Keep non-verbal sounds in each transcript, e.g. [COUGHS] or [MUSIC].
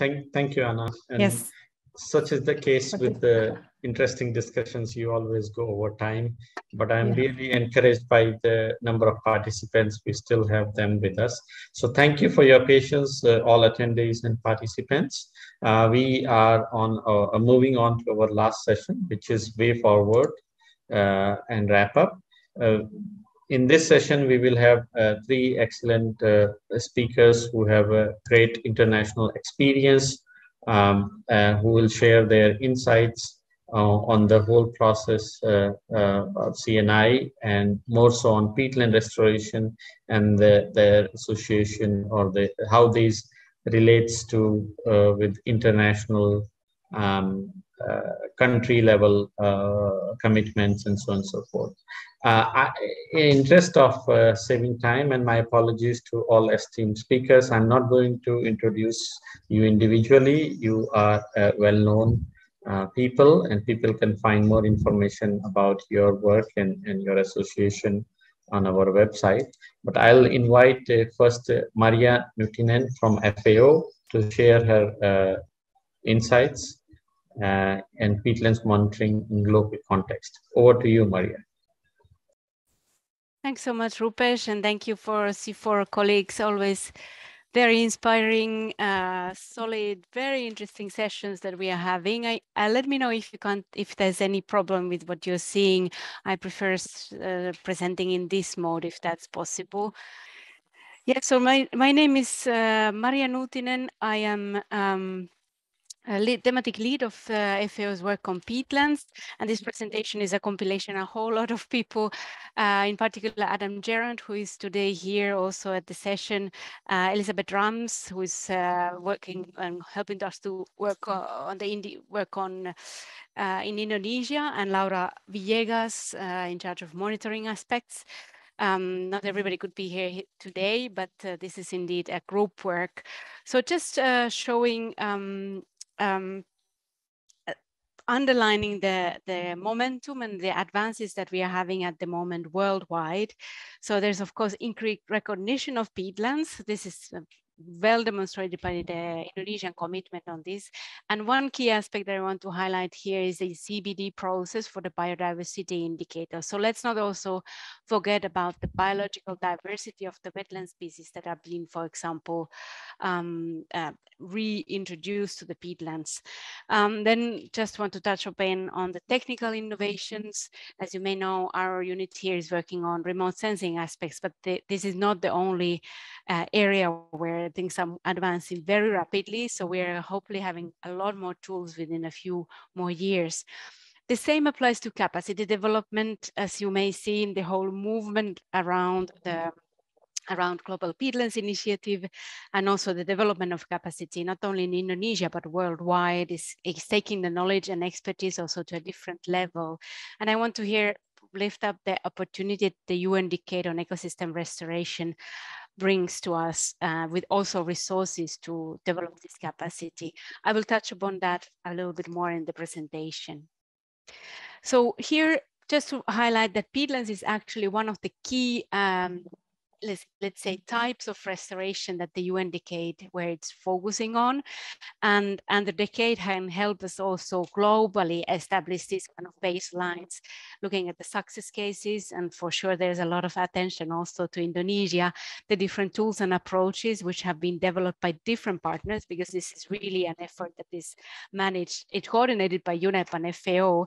Thank, thank you, Anna. And yes. Such is the case with the interesting discussions. You always go over time, but I'm yeah. really encouraged by the number of participants. We still have them with us. So thank you for your patience, uh, all attendees and participants. Uh, we are on uh, moving on to our last session, which is way forward uh, and wrap up. In this session, we will have uh, three excellent uh, speakers who have a great international experience, um, uh, who will share their insights uh, on the whole process uh, uh, of CNI and more so on peatland restoration and the, their association or the how these relates to with international um, uh, country level uh, commitments and so on and so forth. Uh, I, in interest of uh, saving time and my apologies to all esteemed speakers, I'm not going to introduce you individually. You are uh, well-known uh, people and people can find more information about your work and, and your association on our website. But I'll invite first Maria Nuutinen from FAO to share her insights uh, and peatlands monitoring in global context. Over to you, Maria. Thanks so much, Rupesh, and thank you for CIFOR colleagues. Always very inspiring, uh, solid, very interesting sessions that we are having. I, uh, let me know if you can't, if there's any problem with what you're seeing. I prefer uh, presenting in this mode if that's possible. Yeah, so my, my name is uh, Maria Nuutinen. I am um, lead, thematic lead of uh, FAO's work on peatlands. And this presentation is a compilation, a whole lot of people, uh, in particular Adam Gerrand, who is today here also at the session, uh, Elizabeth Rams, who is uh, working and helping us to work on the Indi work on uh, in Indonesia, and Laura Villegas uh, in charge of monitoring aspects. Um, not everybody could be here today, but uh, this is indeed a group work. So just uh, showing um, um, uh, underlining the, the momentum and the advances that we are having at the moment worldwide. So there's of course increased recognition of peatlands. This is uh, well demonstrated by the Indonesian commitment on this. And one key aspect that I want to highlight here is the CBD process for the biodiversity indicator. So let's not also forget about the biological diversity of the wetland species that are being, for example, um, uh, reintroduced to the peatlands. Um, then just want to touch upon on the technical innovations. As you may know, our unit here is working on remote sensing aspects, but the, this is not the only uh, area where things are advancing very rapidly. So we're hopefully having a lot more tools within a few more years. The same applies to capacity development, as you may see in the whole movement around the around Global Peatlands Initiative and also the development of capacity, not only in Indonesia, but worldwide is, is taking the knowledge and expertise also to a different level. And I want to here lift up the opportunity the UN Decade on Ecosystem Restoration brings to us uh, with also resources to develop this capacity. I will touch upon that a little bit more in the presentation. So here, just to highlight that peatlands is actually one of the key um, let's, let's say mm-hmm. types of restoration that the UN decade where it's focusing on and and the decade can help us also globally establish these kind of baselines looking at the success cases and for sure there's a lot of attention also to Indonesia the different tools and approaches which have been developed by different partners because this is really an effort that is managed it's coordinated by UNEP and FAO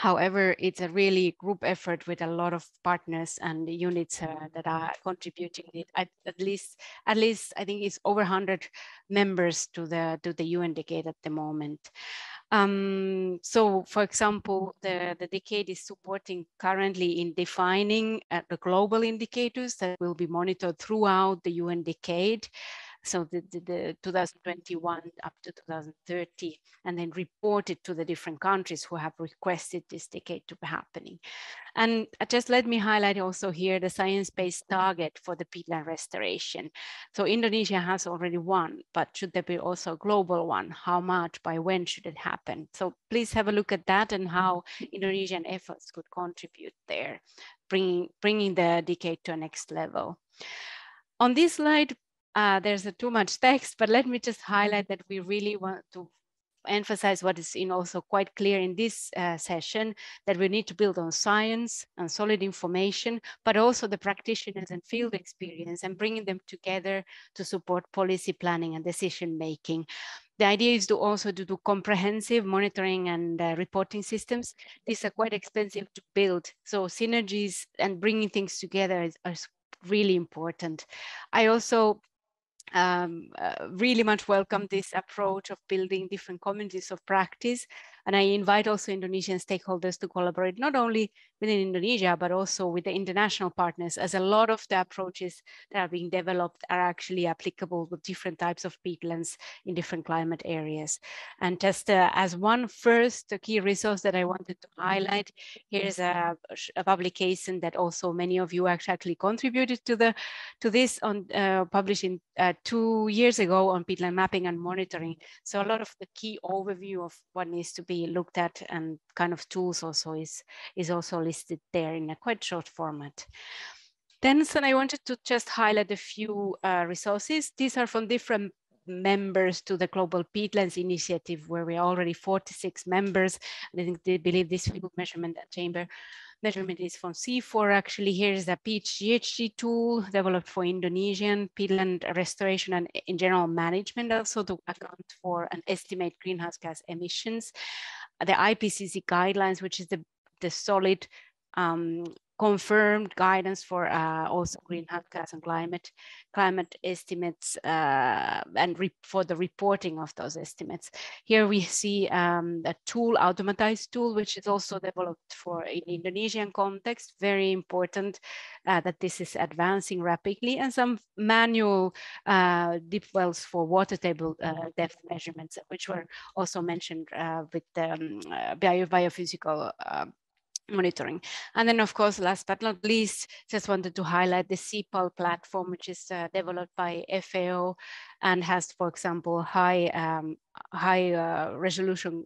However, it's a really group effort with a lot of partners and units uh, that are contributing it. At, at, least, at least I think it's over 100 members to the to the UN decade at the moment. Um, so, for example, the, the decade is supporting currently in defining uh, the global indicators that will be monitored throughout the UN decade so the, the, the 2021 up to 2030, and then report it to the different countries who have requested this decade to be happening. And just let me highlight also here the science-based target for the peatland restoration. So Indonesia has already one, but should there be also a global one? How much, by when should it happen? So please have a look at that and how Indonesian efforts could contribute there, bringing, bringing the decade to a next level. On this slide, uh, there's a too much text, but let me just highlight that we really want to emphasize what is in also quite clear in this uh, session that we need to build on science and solid information, but also the practitioners and field experience and bringing them together to support policy planning and decision making. The idea is to also to do comprehensive monitoring and uh, reporting systems. These are quite expensive to build. So synergies and bringing things together is, is really important. I also um, uh, really much welcome this approach of building different communities of practice. And I invite also Indonesian stakeholders to collaborate, not only within Indonesia, but also with the international partners, as a lot of the approaches that are being developed are actually applicable with different types of peatlands in different climate areas. And just uh, as one first key resource that I wanted to highlight, here's a, a publication that also many of you actually contributed to the to this on uh, publishing uh, two years ago on peatland mapping and monitoring. So a lot of the key overview of what needs to be looked at and kind of tools also is, is also listed there in a quite short format. Then so I wanted to just highlight a few uh, resources. These are from different members to the Global Peatlands Initiative, where we are already 46 members. I think they believe this field measurement chamber measurement is from CIFOR. Actually, here's a PHGHG tool developed for Indonesian peatland restoration and in general management also to account for and estimate greenhouse gas emissions. The IPCC guidelines, which is the, the solid um, confirmed guidance for uh, also greenhouse gas and climate climate estimates uh, and for the reporting of those estimates. Here we see um, a tool, automatized tool, which is also developed for in Indonesian context. Very important uh, that this is advancing rapidly and some manual uh, deep wells for water table uh, depth measurements, which were also mentioned uh, with the um, bio biophysical monitoring. And then of course, last but not least, just wanted to highlight the SEPAL platform, which is uh, developed by FAO and has, for example, high, um, high uh, resolution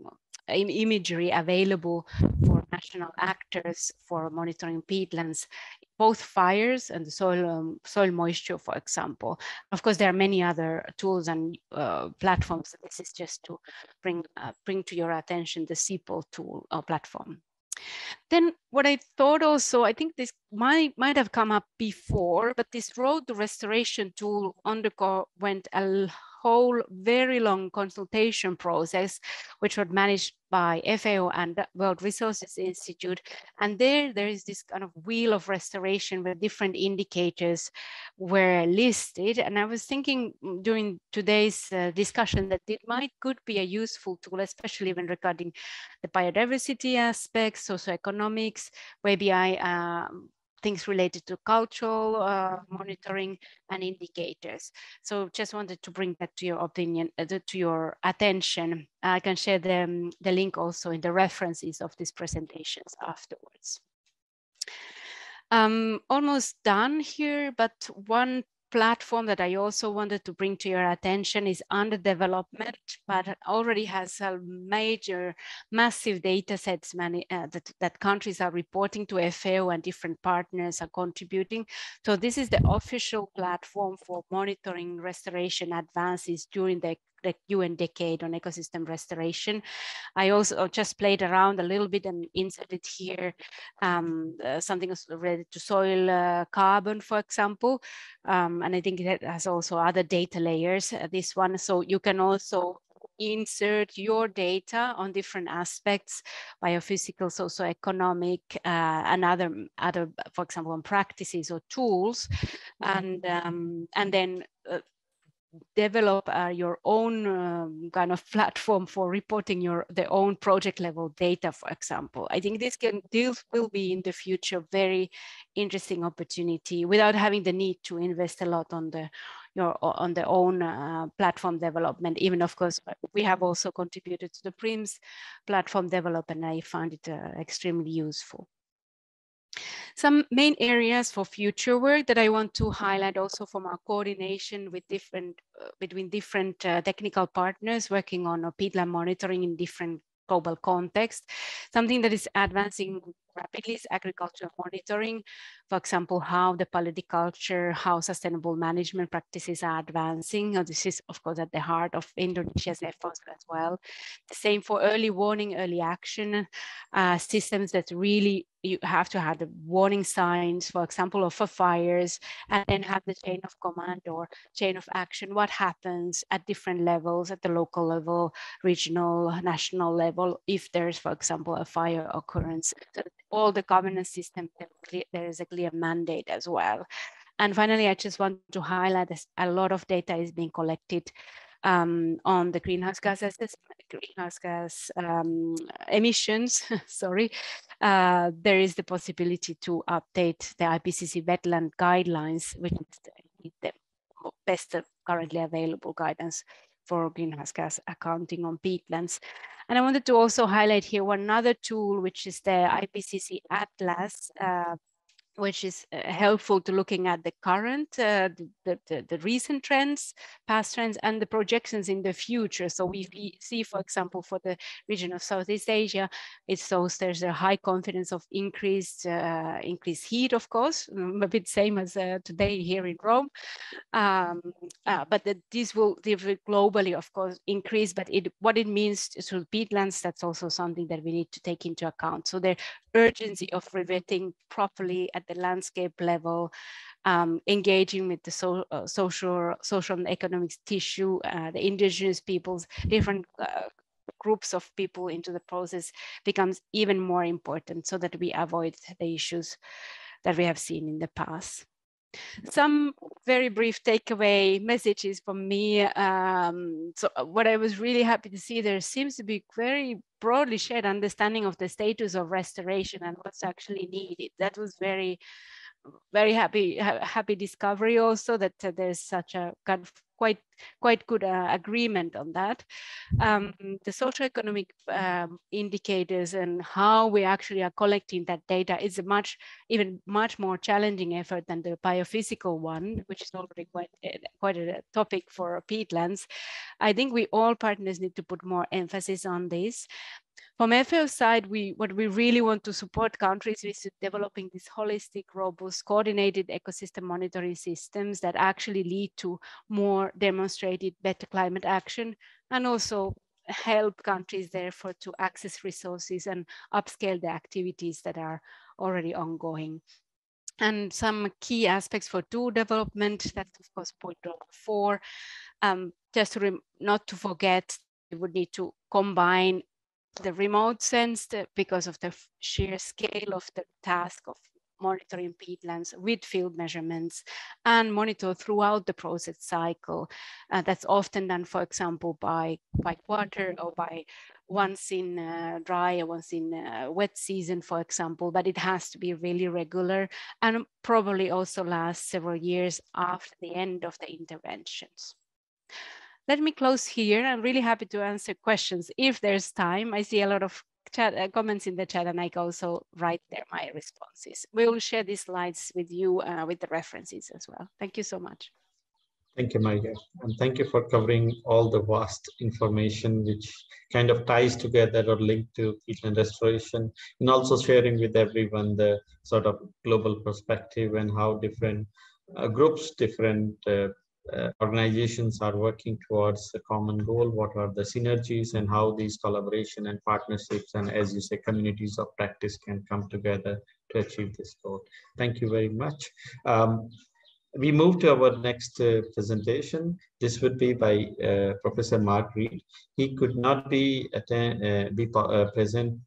Im imagery available for national actors for monitoring peatlands, both fires and soil, um, soil moisture, for example. Of course, there are many other tools and uh, platforms. This is just to bring, uh, bring to your attention the SEPAL tool or platform. Then what I thought also, I think this might, might have come up before, but this road to restoration tool underwent a whole very long consultation process, which was managed by FAO and World Resources Institute. And there, there is this kind of wheel of restoration where different indicators were listed. And I was thinking during today's uh, discussion that it might could be a useful tool, especially when regarding the biodiversity aspects, socioeconomics, maybe I um, things related to cultural uh, monitoring and indicators. So just wanted to bring that to your opinion, uh, to your attention. I can share the, um, the link also in the references of these presentations afterwards. Um, almost done here, but one platform that I also wanted to bring to your attention is under development, but already has a major, massive data sets many, uh, that, that countries are reporting to FAO and different partners are contributing. So this is the official platform for monitoring restoration advances during the the UN decade on ecosystem restoration. I also just played around a little bit and inserted here um, uh, something related to soil uh, carbon, for example. Um, and I think it has also other data layers, uh, this one. So you can also insert your data on different aspects, biophysical, socioeconomic, uh, and other, other, for example, on practices or tools, and um, and then uh, develop uh, your own um, kind of platform for reporting your the own project level data, for example. I think this can this will be in the future very interesting opportunity without having the need to invest a lot on the your on the own uh, platform development. Even of course, we have also contributed to the PRIMS platform development. I found it uh, extremely useful. Some main areas for future work that I want to highlight also from our coordination with different, uh, between different uh, technical partners working on peatland monitoring in different global context. Something that is advancing rapidly is agricultural monitoring. For example, how the culture, how sustainable management practices are advancing. This is, of course, at the heart of Indonesia's efforts as well. The same for early warning, early action uh, systems that really you have to have the warning signs, for example, of fires, and then have the chain of command or chain of action. What happens at different levels, at the local level, regional, national level, if there's, for example, a fire occurrence. So all the governance system, there is a clear mandate as well. And finally, I just want to highlight a lot of data is being collected um, on the greenhouse gas greenhouse gas um, emissions, [LAUGHS] sorry, uh, there is the possibility to update the IPCC wetland guidelines, which is the best currently available guidance for greenhouse gas accounting on peatlands. And I wanted to also highlight here one other tool, which is the IPCC Atlas uh, which is uh, helpful to looking at the current, uh, the, the, the, recent trends, past trends, and the projections in the future. So we see, for example, for the region of Southeast Asia, it shows there's a high confidence of increased uh, increased heat, of course, mm, a bit same as uh, today here in Rome. Um, uh, but that this will globally, of course, increase. But it, what it means to peatlands, that's also something that we need to take into account. So the urgency of rewetting properly at the landscape level, um, engaging with the so, uh, social, social and economic tissue, uh, the indigenous peoples, different uh, groups of people into the process becomes even more important so that we avoid the issues that we have seen in the past. Some very brief takeaway messages from me. Um, so uh, what I was really happy to see, there seems to be very broadly shared understanding of the status of restoration and what's actually needed. That was very very happy happy discovery also that uh, there's such a kind of quite quite good uh, agreement on that. Um, the socioeconomic um, indicators and how we actually are collecting that data is a much even much more challenging effort than the biophysical one, which is already quite uh, quite a topic for peatlands. I think we all partners need to put more emphasis on this. From FAO side, we what we really want to support countries is developing these holistic, robust, coordinated ecosystem monitoring systems that actually lead to more demonstrated better climate action and also help countries therefore to access resources and upscale the activities that are already ongoing. And some key aspects for two development, that's of course point number four. Um, just to not to forget, we would need to combine the remote sense because of the sheer scale of the task of monitoring peatlands with field measurements and monitor throughout the process cycle. Uh, that's often done, for example, by, by quarter or by once in uh, dry or once in uh, wet season, for example, but it has to be really regular and probably also last several years after the end of the interventions. Let me close here. I'm really happy to answer questions if there's time. I see a lot of chat uh, comments in the chat and I can also write there my responses. We will share these slides with you uh, with the references as well. Thank you so much. Thank you, Maria. And thank you for covering all the vast information which kind of ties together or linked to peatland restoration and also sharing with everyone the sort of global perspective and how different uh, groups, different uh, uh, organizations are working towards a common goal, what are the synergies and how these collaboration and partnerships and as you say, communities of practice can come together to achieve this goal. Thank you very much. Um, we move to our next uh, presentation. This would be by uh, Professor Mark Reed. He could not be, uh, be uh, present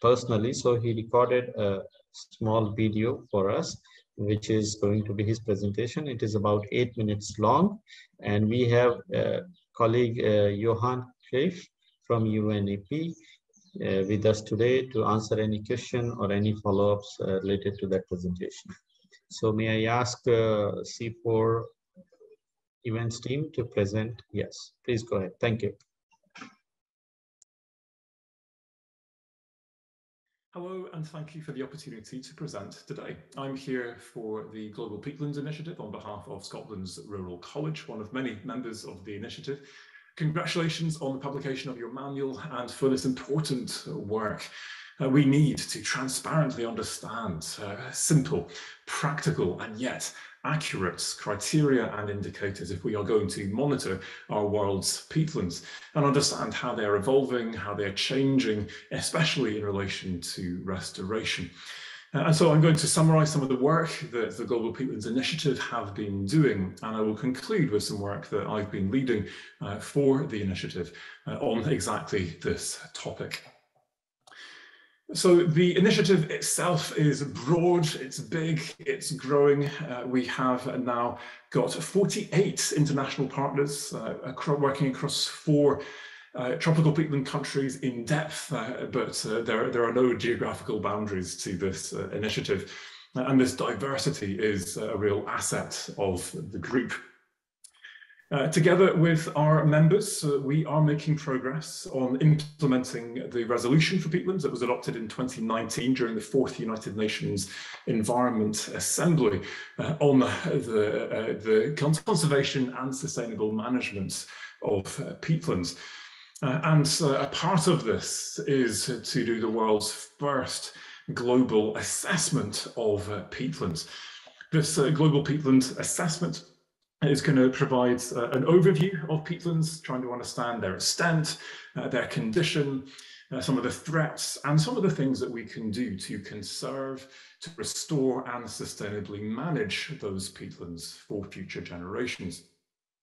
personally, so he recorded a small video for us which is going to be his presentation. It is about eight minutes long. And we have uh, colleague uh, Johan Kieft from UNEP uh, with us today to answer any question or any follow-ups uh, related to that presentation. So may I ask uh, CIFOR events team to present? Yes, please go ahead. Thank you. Hello, and thank you for the opportunity to present today. I'm here for the Global Peatlands Initiative on behalf of Scotland's Rural College, one of many members of the initiative. Congratulations on the publication of your manual and for this important work. Uh, we need to transparently understand uh, simple, practical, and yet accurate criteria and indicators if we are going to monitor our world's peatlands and understand how they're evolving, how they're changing, especially in relation to restoration. Uh, and so I'm going to summarize some of the work that the Global Peatlands Initiative have been doing, and I will conclude with some work that I've been leading uh, for the initiative uh, on exactly this topic. So the initiative itself is broad, it's big, it's growing. Uh, we have now got 48 international partners uh, working across four uh, tropical peatland countries in depth, uh, but uh, there, there are no geographical boundaries to this uh, initiative. And this diversity is a real asset of the group. Uh, together with our members, uh, we are making progress on implementing the resolution for peatlands that was adopted in 2019 during the fourth United Nations Environment Assembly uh, on the, uh, the conservation and sustainable management of uh, peatlands. Uh, and a part of this is to do the world's first global assessment of peatlands. This global peatland assessment is going to provide uh, an overview of peatlands, trying to understand their extent, uh, their condition, uh, some of the threats, and some of the things that we can do to conserve, to restore, and sustainably manage those peatlands for future generations.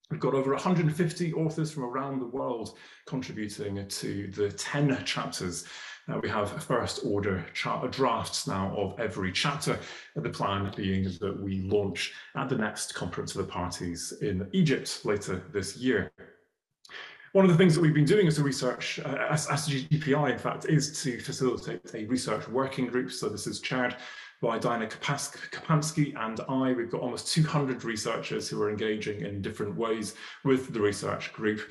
We've got over 150 authors from around the world contributing to the 10 chapters uh, we have first order drafts now of every chapter, the plan being that we launch at the next Conference of the Parties in Egypt later this year. One of the things that we've been doing as a research, uh, as, as GPI in fact, is to facilitate a research working group. So this is chaired by Diana Kopansky and I. We've got almost 200 researchers who are engaging in different ways with the research group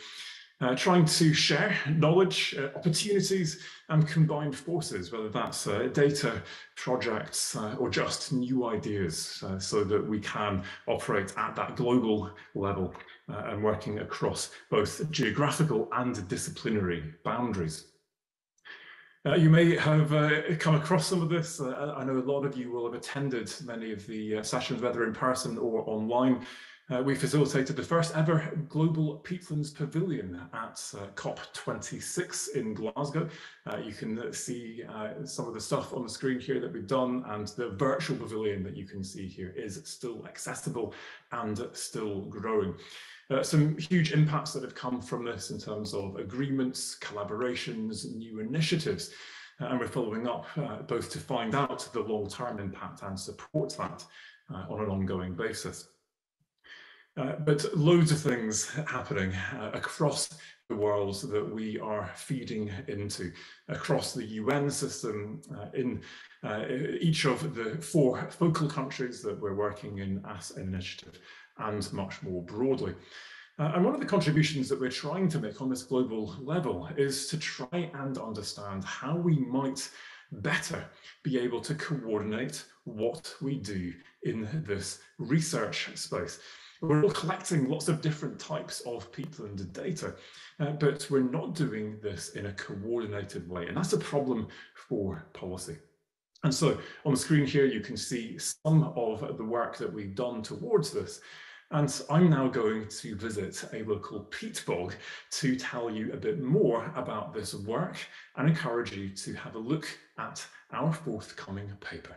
uh, trying to share knowledge, uh, opportunities, and combined forces, whether that's uh, data projects uh, or just new ideas, uh, so that we can operate at that global level uh, and working across both geographical and disciplinary boundaries. Uh, you may have uh, come across some of this. Uh, I know a lot of you will have attended many of the sessions, whether in person or online. Uh, we facilitated the first ever Global Peatlands Pavilion at uh, COP26 in Glasgow. Uh, you can uh, see uh, some of the stuff on the screen here that we've done and the virtual pavilion that you can see here is still accessible and still growing. Uh, some huge impacts that have come from this in terms of agreements, collaborations, new initiatives. and we're following up both to find out the long-term impact and support that on an ongoing basis. Uh, but loads of things happening uh, across the world that we are feeding into across the UN system uh, in uh, each of the four focal countries that we're working in as an initiative and much more broadly. Uh, and one of the contributions that we're trying to make on this global level is to try and understand how we might better be able to coordinate what we do in this research space. We're all collecting lots of different types of peatland data, uh, but we're not doing this in a coordinated way. And that's a problem for policy. And so on the screen here, you can see some of the work that we've done towards this. And I'm now going to visit a local peat bog to tell you a bit more about this work and encourage you to have a look at our forthcoming paper.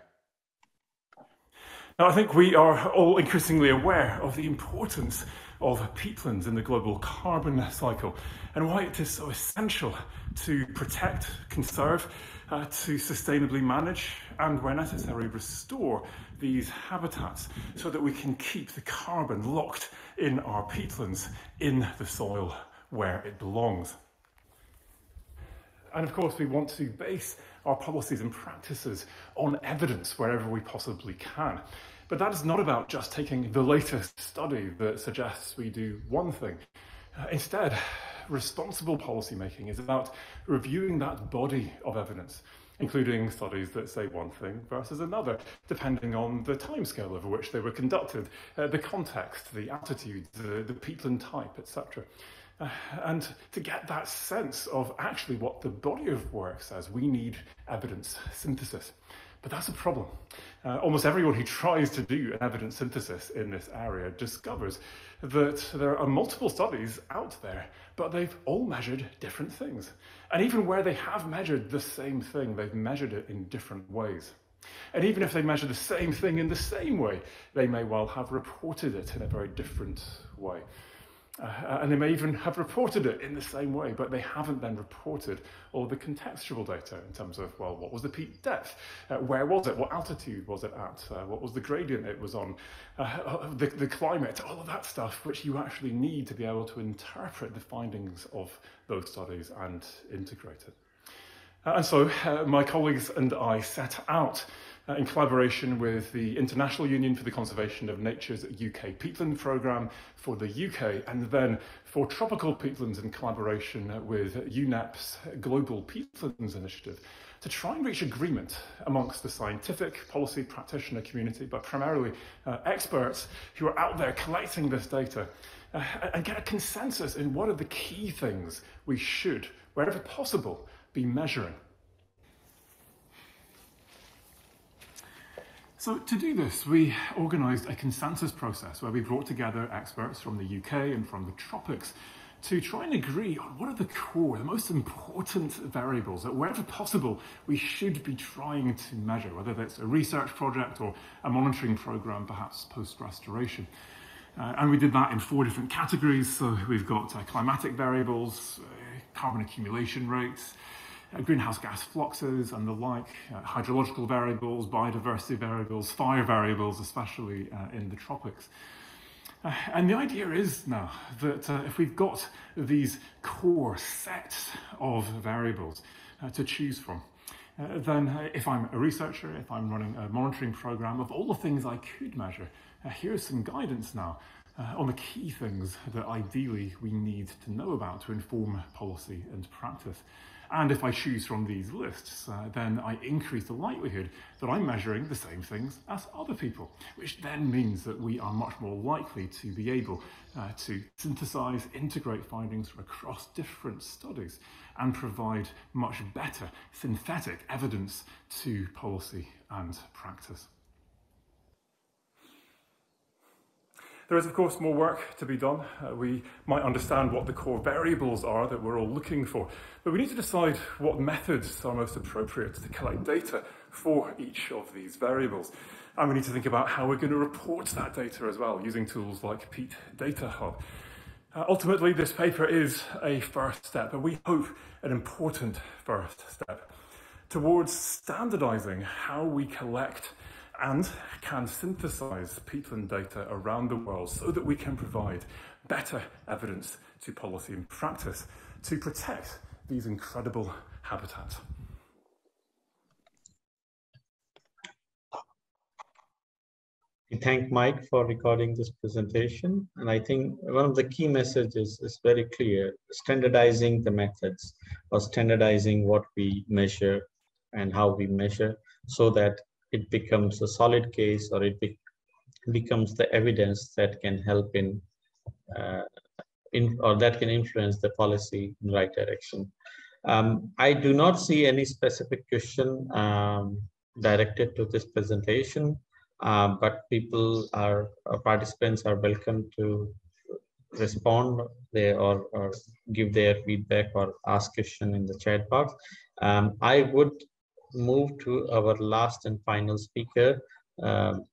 Now, I think we are all increasingly aware of the importance of peatlands in the global carbon cycle and why it is so essential to protect, conserve, uh, to sustainably manage, and where necessary, restore these habitats so that we can keep the carbon locked in our peatlands in the soil where it belongs. And of course, we want to base our policies and practices on evidence wherever we possibly can. But that is not about just taking the latest study that suggests we do one thing. Uh, instead, responsible policymaking is about reviewing that body of evidence, including studies that say one thing versus another, depending on the timescale over which they were conducted, uh, the context, the attitudes, the, the peatland type, etc. [SIGHS] And to get that sense of actually what the body of work says, we need evidence synthesis. But that's a problem. Uh, almost everyone who tries to do an evidence synthesis in this area discovers that there are multiple studies out there, but they've all measured different things. And even where they have measured the same thing, they've measured it in different ways. And even if they measure the same thing in the same way, they may well have reported it in a very different way. Uh, and they may even have reported it in the same way, but they haven't then reported all the contextual data in terms of, well, what was the peat depth? Uh, where was it? What altitude was it at? Uh, what was the gradient it was on? Uh, uh, the, the climate, all of that stuff, which you actually need to be able to interpret the findings of those studies and integrate it. Uh, and so my colleagues and I set out uh, in collaboration with the International Union for the Conservation of Nature's UK peatland programme for the UK, and then for tropical peatlands in collaboration with UNEP's Global Peatlands Initiative to try and reach agreement amongst the scientific policy practitioner community, but primarily uh, experts who are out there collecting this data, uh, and get a consensus in what are the key things we should, wherever possible, be measuring So to do this, we organised a consensus process where we brought together experts from the UK and from the tropics to try and agree on what are the core, the most important variables that wherever possible we should be trying to measure, whether that's a research project or a monitoring programme, perhaps post-restoration. Uh, and we did that in four different categories. So we've got uh, climatic variables, uh, carbon accumulation rates, greenhouse gas fluxes and the like, uh, hydrological variables, biodiversity variables, fire variables, especially uh, in the tropics. Uh, and the idea is now that uh, if we've got these core sets of variables uh, to choose from, then if I'm a researcher, if I'm running a monitoring program of all the things I could measure, here's some guidance now on the key things that ideally we need to know about to inform policy and practice. And if I choose from these lists, uh, then I increase the likelihood that I'm measuring the same things as other people, which then means that we are much more likely to be able uh, to synthesize, integrate findings from across different studies and provide much better synthetic evidence to policy and practice. There is, of course, more work to be done. Uh, we might understand what the core variables are that we're all looking for, but we need to decide what methods are most appropriate to collect data for each of these variables. And we need to think about how we're going to report that data as well, using tools like Peat Data Hub. Uh, ultimately, this paper is a first step, but we hope an important first step towards standardizing how we collect and can synthesize peatland data around the world so that we can provide better evidence to policy and practice to protect these incredible habitats. We thank Mike for recording this presentation. And I think one of the key messages is very clear, standardizing the methods or standardizing what we measure and how we measure so that it becomes a solid case or it be, becomes the evidence that can help in, uh, in or that can influence the policy in the right direction. Um, I do not see any specific question um, directed to this presentation, uh, but people are, uh, participants are welcome to respond there or, or give their feedback or ask question in the chat box. Um, I would move to our last and final speaker, um,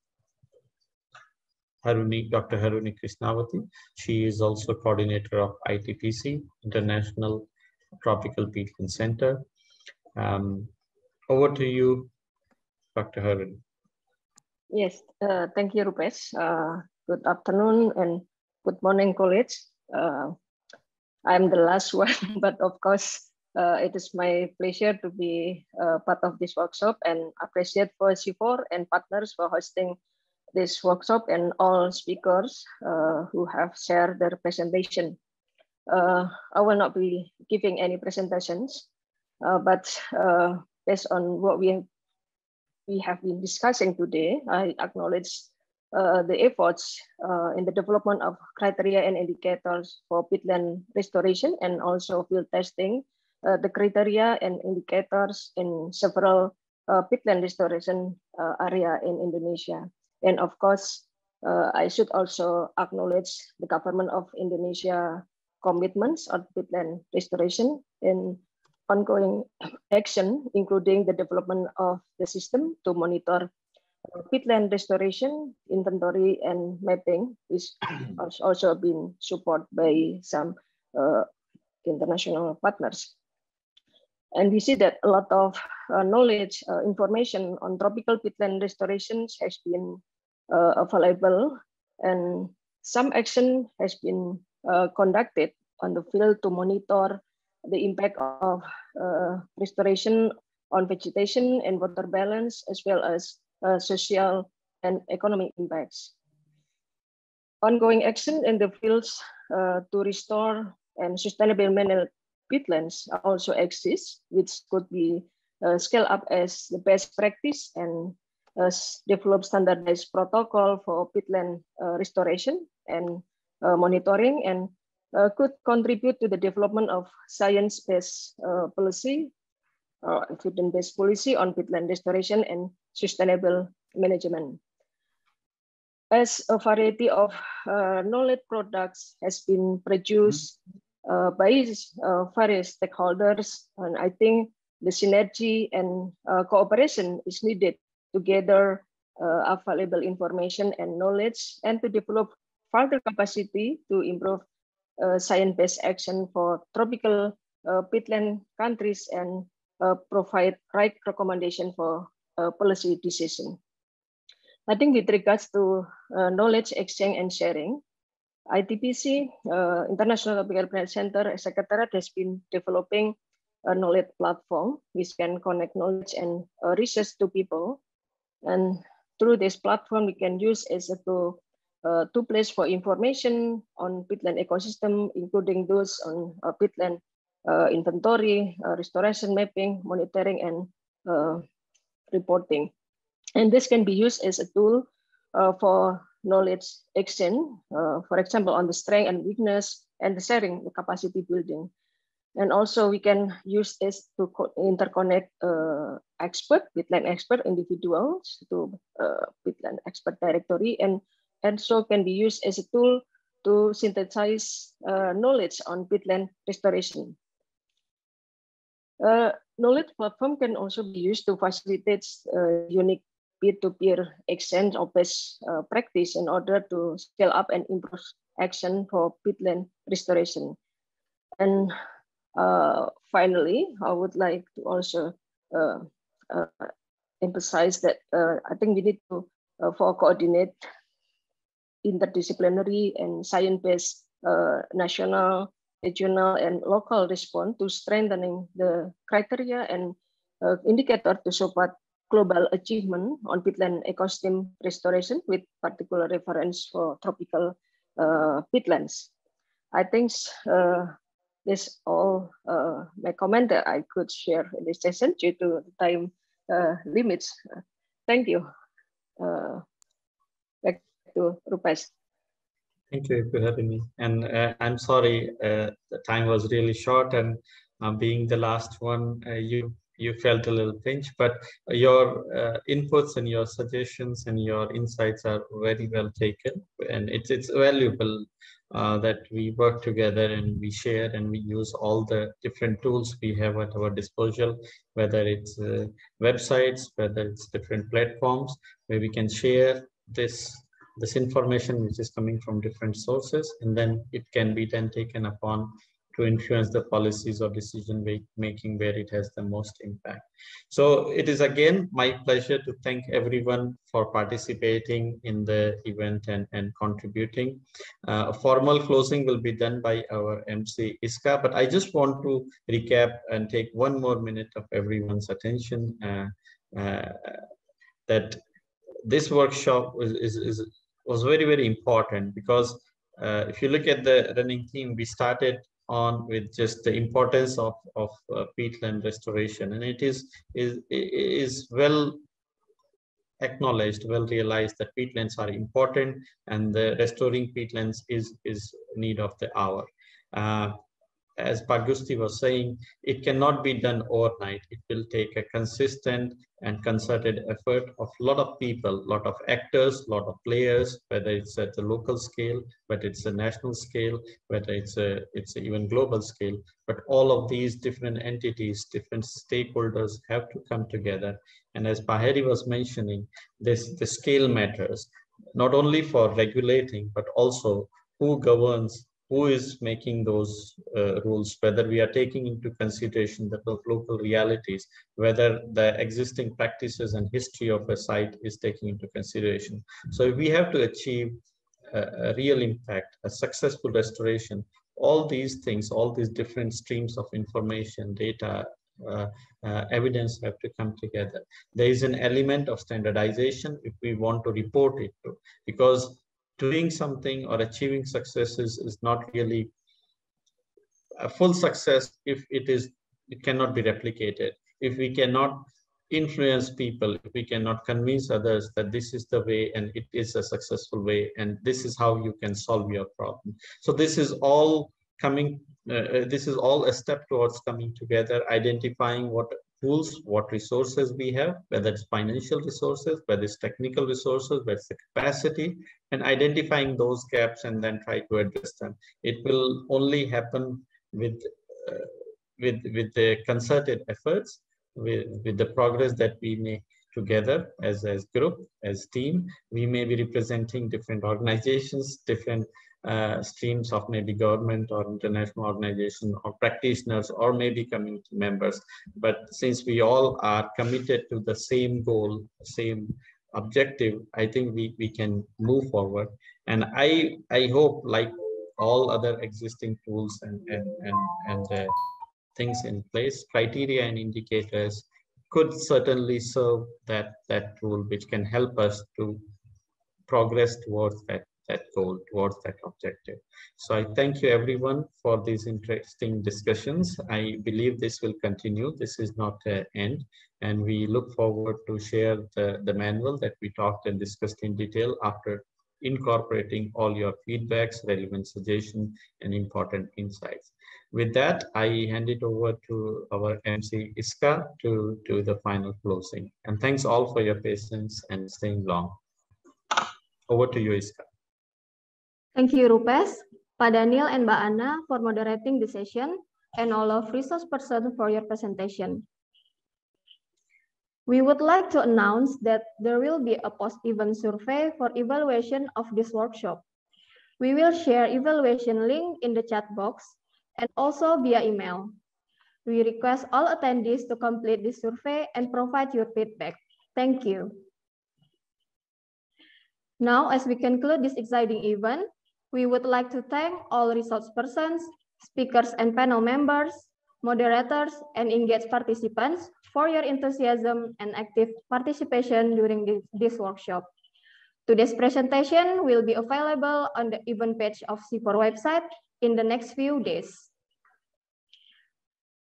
Haruni, Dr. Haruni Krisnawati. She is also coordinator of ITPC, International Tropical Peatland Center. Um, over to you, Dr. Haruni. Yes, uh, thank you, Rupesh. Uh, good afternoon and good morning, colleagues. Uh, I'm the last [LAUGHS] one, but of course, uh, it is my pleasure to be uh, part of this workshop and appreciate for CIFOR and partners for hosting this workshop and all speakers uh, who have shared their presentation. Uh, I will not be giving any presentations, uh, but uh, based on what we have, we have been discussing today, I acknowledge the efforts in the development of criteria and indicators for peatland restoration and also field testing uh, the criteria and indicators in several uh, peatland restoration uh, area in Indonesia. And of course, uh, I should also acknowledge the government of Indonesia commitments on peatland restoration in ongoing [COUGHS] action, including the development of the system to monitor peatland restoration, inventory, and mapping, which [COUGHS] has also been supported by some uh, international partners. And we see that a lot of uh, knowledge, uh, information on tropical peatland restorations has been uh, available, and some action has been uh, conducted on the field to monitor the impact of uh, restoration on vegetation and water balance, as well as uh, social and economic impacts. Ongoing action in the fields to restore and sustainable manage peatlands also exist, which could be uh, scaled up as the best practice and uh, develop standardized protocol for peatland uh, restoration and uh, monitoring and uh, could contribute to the development of science-based policy uh, evidence-based policy on peatland restoration and sustainable management. As a variety of knowledge products has been produced uh, by uh, various stakeholders, and I think the synergy and uh, cooperation is needed to gather uh, available information and knowledge and to develop further capacity to improve science-based action for tropical peatland countries and uh, provide right recommendation for uh, policy decision. I think with regards to uh, knowledge exchange and sharing, ITPC, uh, International Tropical Peatland Center Secretariat has been developing a knowledge platform which can connect knowledge and uh, research to people. And through this platform, we can use as a tool, uh, two place for information on peatland ecosystem, including those on uh, peatland inventory, restoration mapping, monitoring, and reporting. And this can be used as a tool for knowledge exchange, for example, on the strength and weakness and the sharing, the capacity building. And also we can use this to interconnect uh, expert, peatland expert individuals to uh, peatland expert directory and, and so can be used as a tool to synthesize uh, knowledge on peatland restoration. Uh, knowledge platform can also be used to facilitate uh, unique peer-to-peer exchange of best uh, practice in order to scale up and improve action for peatland restoration. And uh, finally, I would like to also uh, uh, emphasize that I think we need to for coordinate interdisciplinary and science-based national regional and local response to strengthening the criteria and uh, indicator to support global achievement on peatland ecosystem restoration with particular reference for tropical uh, peatlands. I think uh, this all uh, my comment that I could share in this session due to time uh, limits. thank you. Uh, back to Rupesh. Thank you for having me. And uh, I'm sorry, uh, the time was really short and being the last one, you you felt a little pinch, but your uh, inputs and your suggestions and your insights are very well taken. And it's, it's valuable uh, that we work together and we share and we use all the different tools we have at our disposal, whether it's websites, whether it's different platforms where we can share this this information which is coming from different sources and then it can be then taken upon to influence the policies or decision making where it has the most impact. So it is again my pleasure to thank everyone for participating in the event and, and contributing. Uh, a formal closing will be done by our MC Iska, but I just want to recap and take one more minute of everyone's attention uh, uh, that this workshop is, is, is was very, very important because uh, if you look at the running theme, we started on with just the importance of, of uh, peatland restoration. And it is, is, is well acknowledged, well realized that peatlands are important and the restoring peatlands is, is need of the hour. Uh, as Pak Gusti was saying, it cannot be done overnight. It will take a consistent and concerted effort of a lot of people, lot of actors, lot of players, whether it's at the local scale, whether it's a national scale, whether it's a it's a even global scale. But all of these different entities, different stakeholders have to come together. And as Paheri was mentioning, this the scale matters, not only for regulating, but also who governs who is making those uh, rules, whether we are taking into consideration the local realities, whether the existing practices and history of a site is taken into consideration. So we have to achieve a, a real impact, a successful restoration, all these things, all these different streams of information, data, uh, uh, evidence have to come together. There is an element of standardization if we want to report it to, because doing something or achieving successes is not really a full success if it is it cannot be replicated. If we cannot influence people if we cannot convince others that this is the way and it is a successful way and this is how you can solve your problem. So this is all coming uh, uh this is all a step towards coming together identifying what tools, what resources we have, whether it's financial resources, whether it's technical resources, whether it's the capacity, and identifying those gaps and then try to address them. It will only happen with uh, with with the concerted efforts, with with the progress that we make together as as group, as team. We may be representing different organizations, different uh, streams of maybe government or international organization or practitioners or maybe community members. But since we all are committed to the same goal, same objective, I think we, we can move forward. And I, I hope like all other existing tools and, and, and, and uh, things in place, criteria and indicators could certainly serve that, that tool, which can help us to progress towards that that goal, towards that objective. So I thank you everyone for these interesting discussions. I believe this will continue. This is not an end. And we look forward to share the, the manual that we talked and discussed in detail after incorporating all your feedbacks, relevant suggestions, and important insights. With that, I hand it over to our MC Iska to do the final closing. And thanks all for your patience and staying long. Over to you, Iska. Thank you, Rupesh, Pak Daniel and Mbak Anna for moderating the session, and all of resource person for your presentation. We would like to announce that there will be a post-event survey for evaluation of this workshop. We will share evaluation link in the chat box and also via email. We request all attendees to complete this survey and provide your feedback. Thank you. Now, as we conclude this exciting event, we would like to thank all resource persons, speakers and panel members, moderators, and engaged participants for your enthusiasm and active participation during this, this workshop. Today's presentation will be available on the event page of CIFOR website in the next few days.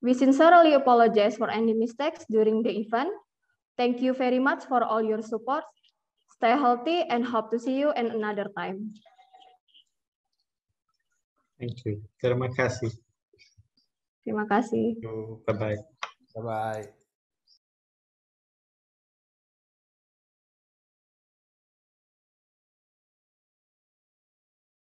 We sincerely apologize for any mistakes during the event. Thank you very much for all your support. Stay healthy and hope to see you in another time. Thank you. Terima kasih. Terima kasih. Bye-bye. Bye-bye.